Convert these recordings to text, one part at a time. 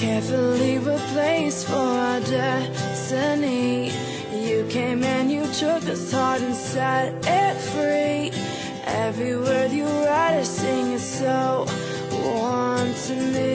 Carefully replaced for our destiny. You came and you took us heart and set it free. Every word you write or sing is so warm to me.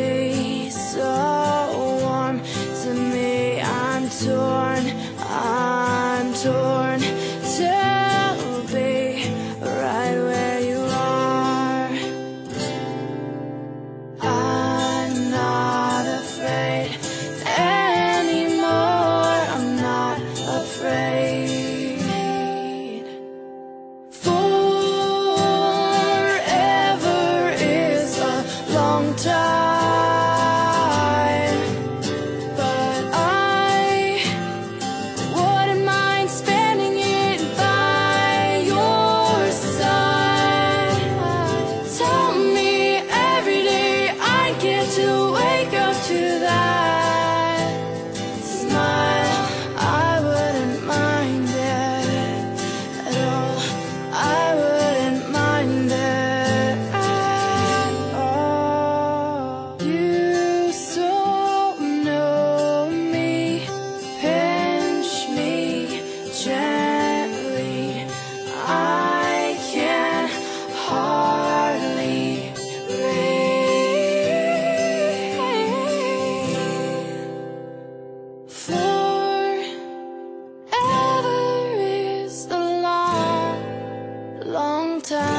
to time